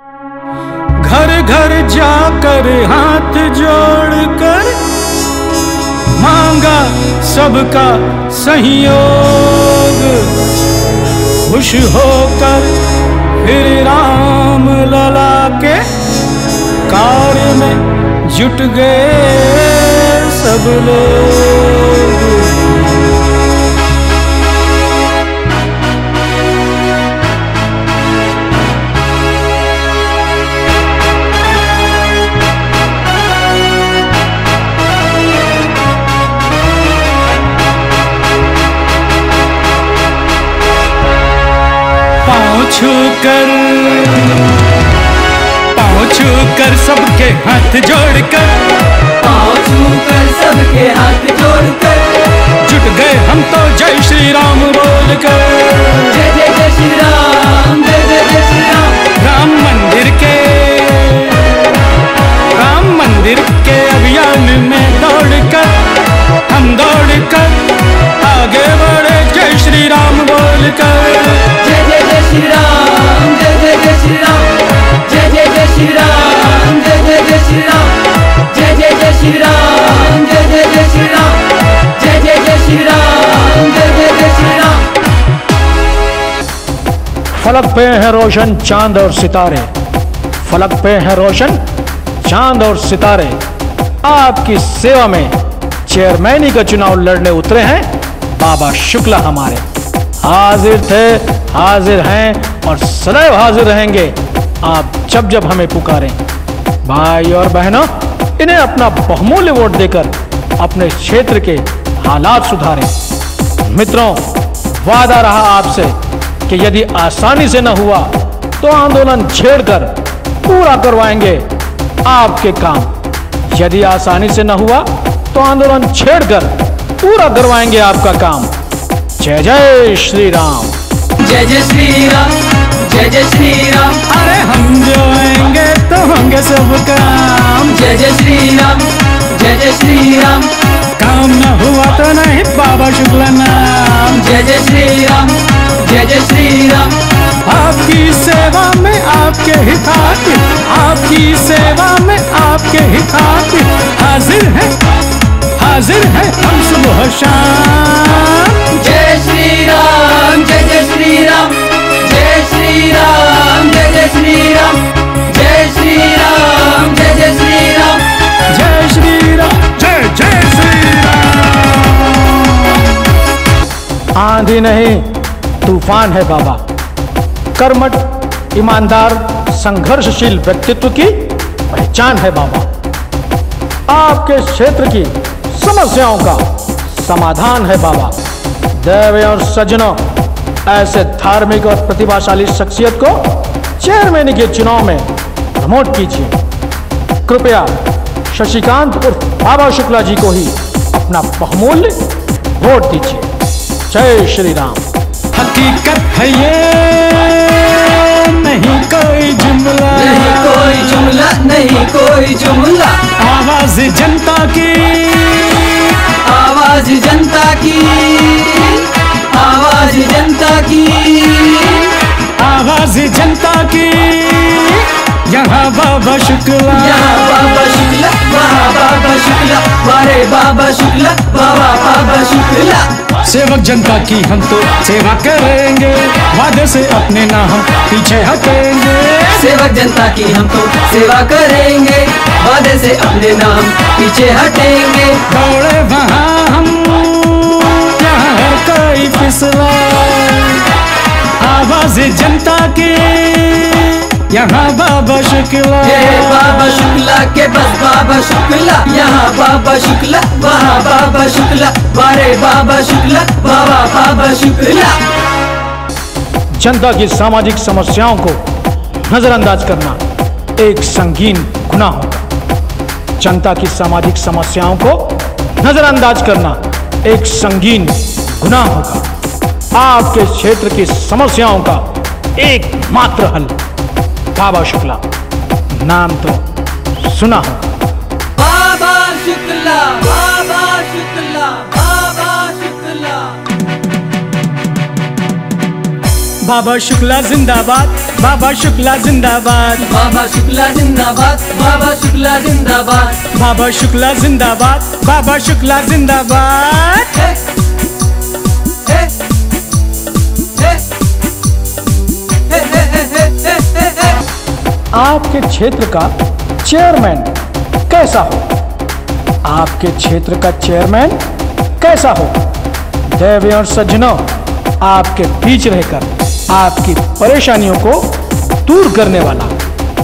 घर घर जाकर हाथ जोड़कर मांगा सबका सहयोग। खुश होकर फिर राम लला के कार्य में जुट गए सब लोग। फलक पे हैं रोशन, चाँद और सितारे। फलक पे हैं रोशन, चाँद और सितारे। आपकी सेवा में चेयरमैनी का चुनाव लड़ने उतरे हैं। बाबा शुक्ला हमारे। हाजिर थे, हाजिर हैं और सदैव हाजिर रहेंगे। आप जब जब हमें पुकारें। भाई और बहनों, इन्हें अपना बहुमूल्य वोट देकर अपने क्षेत्र के हालात सुधारें। मित्रों, वादा रहा आपसे। कि यदि आसानी से न हुआ तो आंदोलन छेड़कर पूरा करवाएँगे आपके काम। यदि आसानी से न हुआ तो आंदोलन छेड़कर पूरा करवाएँगे आपका काम। जय जय श्री राम जय जय श्री राम जय जय श्री राम अरे हम जो आएँगे तो होंगे सब काम। जय जय श्री राम जय जय श्री राम काम न हुआ तो नहीं बाबा शुक्ला आपके हितात आपकी सेवा में आपके हितात। हाजिर है हाजिर है हम सुबह शाम। जय श्री राम जय जय श्री राम जय श्री राम जय जय श्री राम जय श्री राम जय जय श्री राम जय श्री राम जय जय श्री राम आंधी नहीं तूफ़ान है बाबा। कर्मठ ईमानदार, संघर्षशील व्यक्तित्व की पहचान है बाबा आपके क्षेत्र की समस्याओं का समाधान है बाबा। देव और सज्जनों, ऐसे धार्मिक और प्रतिभाशाली शख्सियत को चेयरमैन के चुनाव में प्रमोट कीजिए। कृपया शशिकांत उर्फ़ बाबा शुक्ला जी को ही अपना बहुमूल्य वोट दीजिए। जय श्री राम। हकीकत है ये। नहीं कोई जुमला। नहीं कोई जुमला नहीं कोई जुमला। आवाज़ जनता की। आवाज़ जनता की। आवाज़ जनता की। आवाज़ जनता की। यहाँ बाबा शुक्ला। वारे बाबा शुक्ला बाबा बाबा शुक्ला। सेवक जनता की हम तो सेवा करेंगे वादे से अपने ना हम पीछे हटेंगे। सेवक जनता की हम तो सेवा करेंगे वादे से अपने नाम पीछे हटेंगे। दौड़े वहाँ हम यहाँ हर कोई फिसला। आवाज़ जनता की। यहाँ बाबा शुक्ला। ये बाबा शुक्ला के बस बाबा शुक्ला। यहाँ बाबा शुक्ला वहाँ बाबा शुक्ला। वारे बाबा शुक्ला वहाँ बाबा शुक्ला। जनता की सामाजिक समस्याओं को नजरअंदाज करना एक संगीन गुनाह। होगा जनता की सामाजिक समस्याओं को नजरअंदाज करना एक संगीन गुनाह होगा। आपके क्षेत्र की समस्याओं का एकमात्र हल। बाबा शुक्ला नाम तो सुना होगा बाबा शुक्ला बाबा शुक्ला बाबा शुक्ला। बाबा शुक्ला जिंदाबाद बाबा शुक्ला जिंदाबाद। बाबा शुक्ला जिंदाबाद बाबा शुक्ला जिंदाबाद। बाबा शुक्ला जिंदाबाद बाबा शुक्ला जिंदाबाद। आपके क्षेत्र का चेयरमैन कैसा हो? आपके क्षेत्र का चेयरमैन कैसा हो? देवी और सज्जनों, आपके बीच रहकर आपकी परेशानियों को दूर करने वाला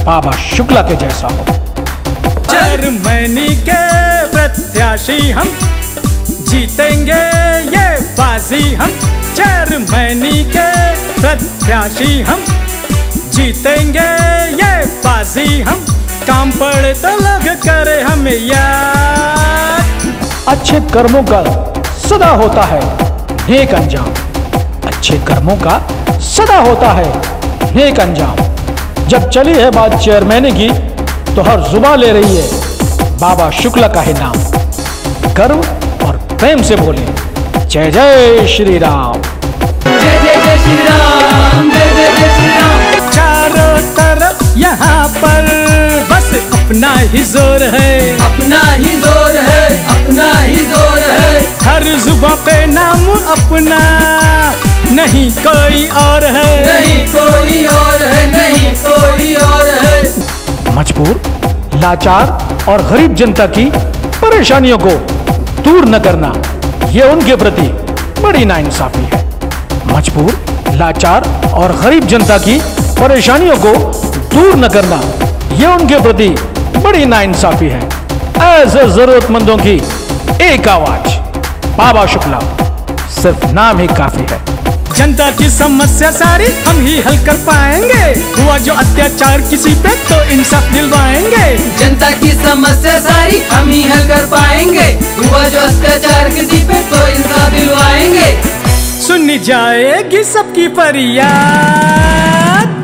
बाबा शुक्ला के जैसा हो। जर्मनी के प्रत्याशी हम, जीतेंगे ये बाजी हम। जर्मनी के प्रत्याशी हम जीतेंगे, ये बाजी हम। काम पड़े तो लोग करे हमें याद अच्छे कर्मों का सदा होता है, नेक अंजाम। अच्छे कर्मों का सदा होता है, नेक अंजाम। जब चली है बात चेयरमैन की तो हर जुबा ले रही है, बाबा शुक्ला का ही नाम। गर्व और प्रेम से बोले, जय जय श्री राम। ही ज़ोर है। अपना ही ज़ोर है अपना ही ज़ोर है। हर जुबा पे नाम अपना नहीं कोई और है। नहीं कोई और है नहीं कोई और है। मजबूर लाचार और गरीब जनता की परेशानियों को दूर न करना ये उनके प्रति बड़ी नाइंसाफी है। मजबूर लाचार और गरीब जनता की परेशानियों को दूर न करना ये उनके प्रति बड़ी नाइंसाफी है। ऐसे जरूरतमंदों की एक आवाज़ बाबा शुक्ला सिर्फ़ नाम ही काफ़ी है। जनता की समस्या सारी हम ही हल कर पाएँगे। हुआ जो अत्याचार किसी पे तो इंसाफ दिलवाएँगे। जनता की समस्या सारी हम ही हल कर पाएँगे। हुआ जो अत्याचार किसी पे तो इंसाफ दिलवाएँगे। सुनी जाएगी सबकी फरियाद।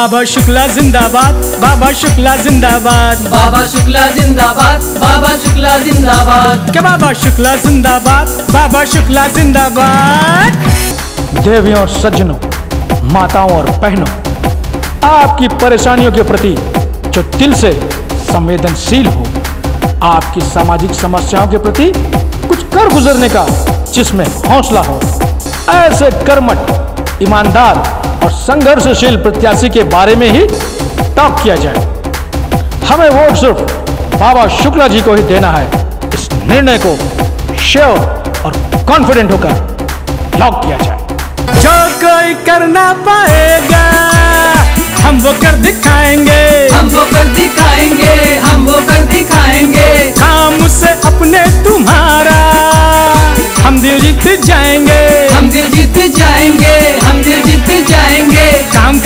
बाबा शुक्ला जिंदाबाद बाबा शुक्ला जिंदाबाद। बाबा शुक्ला जिंदाबाद बाबा शुक्ला जिंदाबाद। क्या बाबा शुक्ला जिंदाबाद बाबा शुक्ला जिंदाबाद। देवियों और सज्जनों माताओं और बहनों आपकी परेशानियों के प्रति जो दिल से संवेदनशील हो आपकी सामाजिक समस्याओं के प्रति कुछ कर गुजरने का जिसमें हौसला हो ऐसे कर्मठ ईमानदार और संघर्षशील प्रत्याशी के बारे में ही टॉक किया जाए। हमें वोट सिर्फ़ बाबा शुक्ला जी को ही देना है। इस निर्णय को श्योर और कॉन्फिडेंट होकर लॉक किया जाए। जो कोई करना पाएगा हम वो कर दिखाएँगे। हम वो कर दिखाएँगे हम वो कर दिखाएँगे। काम से अपने तुम्हारा हम दिल जीत जाएँगे।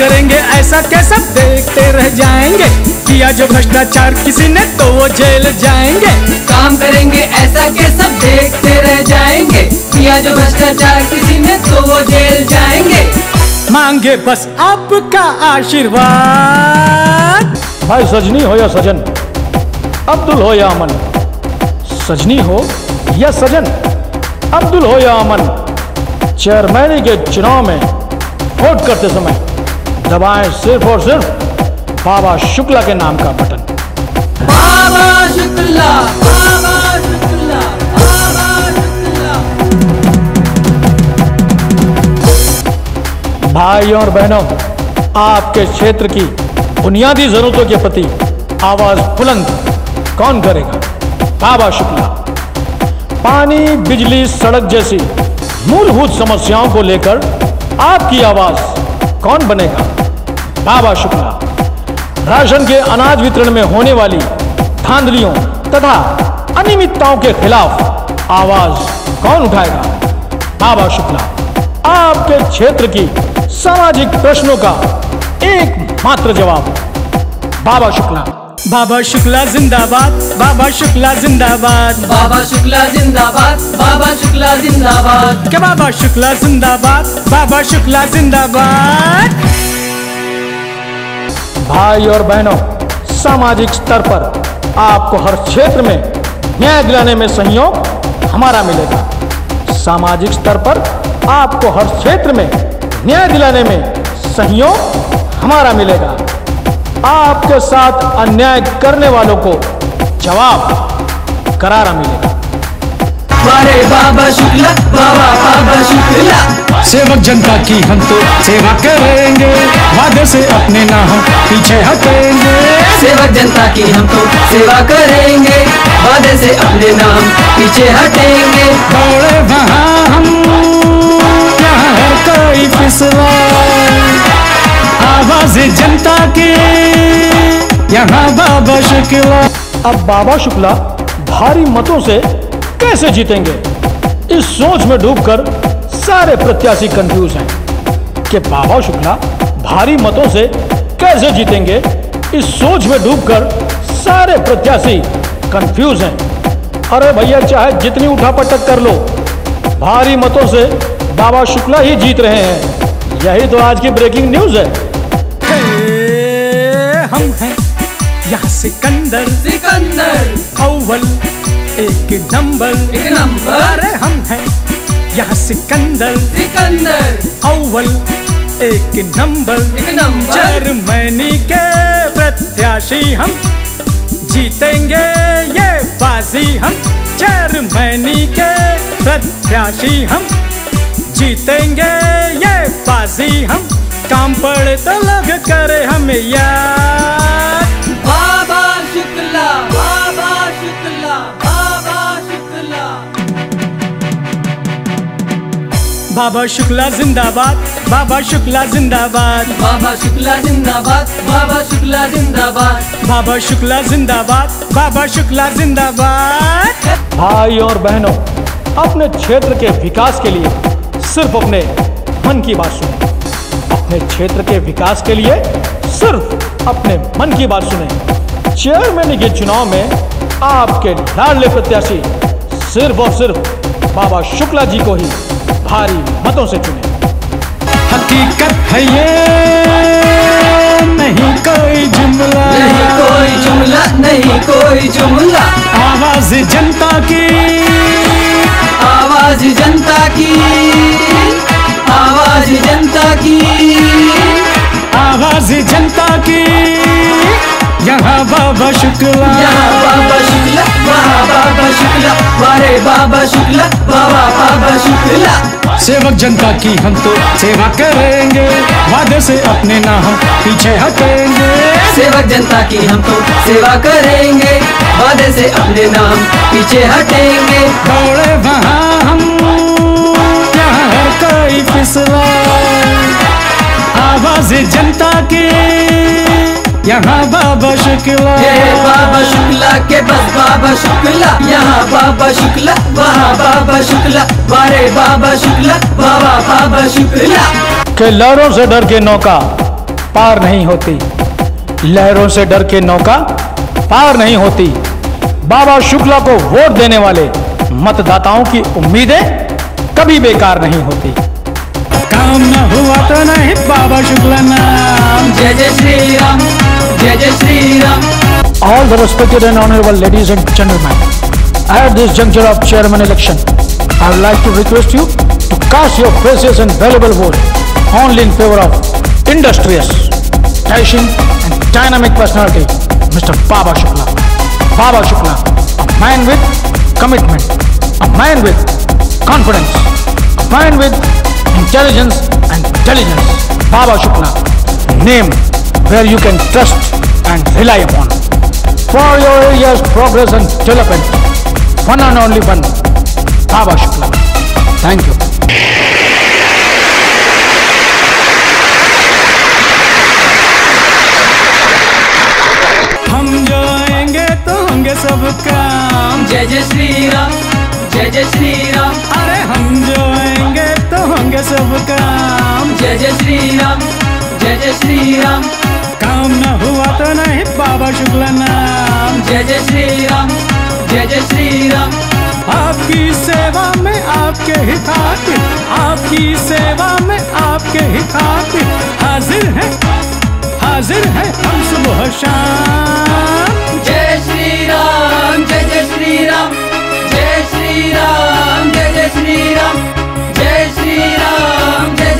करेंगे ऐसा कैसा? देखते रह जाएँगे। किया जो भ्रष्टाचार किसी ने तो वो जेल जाएँगे। काम करेंगे ऐसा के सब देखते रह जाएँगे। किया जो भ्रष्टाचार किसी ने तो वो जेल जाएँगे। मांगे बस आपका आशीर्वाद। भाई सजनी हो या सजन? अब्दुल हो या अमन? सजनी हो या सजन? अब्दुल हो या अमन? चेयरमैन के चुनाव में वोट करते समय दबाएँ सिर्फ़ और सिर्फ़ बाबा शुक्ला के नाम का बटन। बाबा शुक्ला बाबा शुक्ला बाबा शुक्ला। भाइयों और बहनों आपके क्षेत्र की बुनियादी जरूरतों के प्रति आवाज़ बुलंद कौन करेगा? बाबा शुक्ला। पानी बिजली सड़क जैसी मूलभूत समस्याओं को लेकर आपकी आवाज़ कौन बनेगा? बाबा शुक्ला। राशन के अनाज वितरण में होने वाली धांधलियों तथा अनियमितताओं के खिलाफ आवाज़ कौन उठाएगा? बाबा शुक्ला आपके क्षेत्र की सामाजिक प्रश्नों का एकमात्र जवाब। बाबा शुक्ला। बाबा शुक्ला जिंदाबाद बाबा शुक्ला जिंदाबाद। बाबा शुक्ला जिंदाबाद बाबा शुक्ला जिंदाबाद। क्या बाबा शुक्ला जिंदाबाद बाबा शुक्ला जिंदाबाद? भाई और बहनों, सामाजिक स्तर पर आपको हर क्षेत्र में न्याय दिलाने में सहयोग हमारा मिलेगा। सामाजिक स्तर पर आपको हर क्षेत्र में न्याय दिलाने में सहयोग हमारा मिलेगा। आपके साथ अन्याय करने वालों को जवाब करारा मिलेगा। वारे बाबा शुक्ला बाबा बाबा शुक्ला। सेवक जनता की हम तो सेवा करेंगे वादे से अपने ना हम पीछे हटेंगे। सेवक जनता की हम तो सेवा करेंगे वादे से अपने नाम पीछे हटेंगे। दौड़े वहाँ हम यहाँ हर कोई फिसला आवाज़ जनता की यहाँ बाबा शुक्ला। अब बाबा शुक्ला भारी मतों से कैसे जीतेंगे? इस सोच में डूबकर सारे प्रत्याशी कंफ्यूज हैं कि बाबा शुक्ला भारी मतों से कैसे जीतेंगे? इस सोच में डूबकर सारे प्रत्याशी कंफ्यूज हैं। अरे भैया चाहे जितनी उठापटक कर लो भारी मतों से बाबा शुक्ला ही जीत रहे हैं। यही तो आज की ब्रेकिंग न्यूज़ है। हम हैं यहाँ सिकंदर। सिकंदर। अव्वल। एक नंबर एक नंबर। अरे हम हैं यहाँ सिकंदर। सिकंदर। अव्वल एक नंबर। एक नंबर। जर्मनी के प्रत्याशी हम। जीतेंगे ये बाजी हम। जर्मनी के प्रत्याशी हम। जीतेंगे ये बाजी हम। काम पड़े तो लोग करे हमें याद बाबा शुक्ला जिंदाबाद बाबा शुक्ला जिंदाबाद। बाबा शुक्ला जिंदाबाद बाबा शुक्ला जिंदाबाद। बाबा शुक्ला जिंदाबाद बाबा शुक्ला जिंदाबाद। भाई और बहनों अपने क्षेत्र के विकास के लिए सिर्फ़ अपने मन की बात सुने। अपने क्षेत्र के विकास के लिए सिर्फ़ अपने मन की बात सुने। चेयरमैन के चुनाव में आपके लाडले प्रत्याशी सिर्फ़ और सिर्फ़ बाबा शुक्ला जी को ही भारी मतों से चुने। हकीकत है ये नहीं कोई जुमला। नहीं कोई जुमला नहीं कोई जुमला। आवाज़ जनता की। आवाज़ जनता की। आवाज़ जनता की। आवाज़ जनता की। यहाँ बाबा शुक्ला। यहाँ बाबा शुक्ला वहाँ बाबा शुक्ला वारे बाबा शुक्ला बाबा बाबा शुक्ला। सेवक जनता की हम तो सेवा करेंगे वादे से अपने ना हम पीछे हटेंगे। सेवक जनता की हम तो सेवा करेंगे वादे से अपने नाम पीछे हटेंगे। दौड़े वहाँ हम यहाँ हर कोई फिसला। आवाज़ जनता की। यहाँ बाबा शुक्ला। ये बाबा शुक्ला के बस बाबा शुक्ला। यहाँ बाबा शुक्ला वहाँ बाबा शुक्ला। वारे बाबा शुक्ला बाबा बाबा शुक्ला। कि लहरों से डर के नौका पार नहीं होती। लहरों से डर के नौका पार नहीं होती। बाबा शुक्ला को वोट देने वाले मतदाताओं की उम्मीदें कभी बेकार नहीं होती। काम न हुआ तो नहीं बाबा शुक्ला नाम जय जय श्री राम जय जय Shri Ram All the respected and honorable ladies and gentlemen, at this juncture of chairman election, I would like to request you to cast your precious and valuable vote only in favor of industrious, dashing and dynamic personality, Mr. Baba Shukla. Baba Shukla, a man with commitment, a man with confidence, a man with intelligence and diligence. Baba Shukla, name where you can trust and rely upon for your area's progress and development. One and only one, Baba Shukla. Thank you. हम जो तो होंगे सब काम जय जय श्री राम जय जय श्री राम सब काम। जय जय श्री राम जय जय श्री राम काम न हुआ तो नहीं बाबा शुक्ला नाम। जय जय श्री राम जय जय श्री राम आपकी सेवा में आपके हित खातिर आपकी सेवा में आपके हित खातिर हाजिर है हाजिर है हम सुबह शाम। जय श्री राम जय जय श्री राम जय श्री राम जय Ram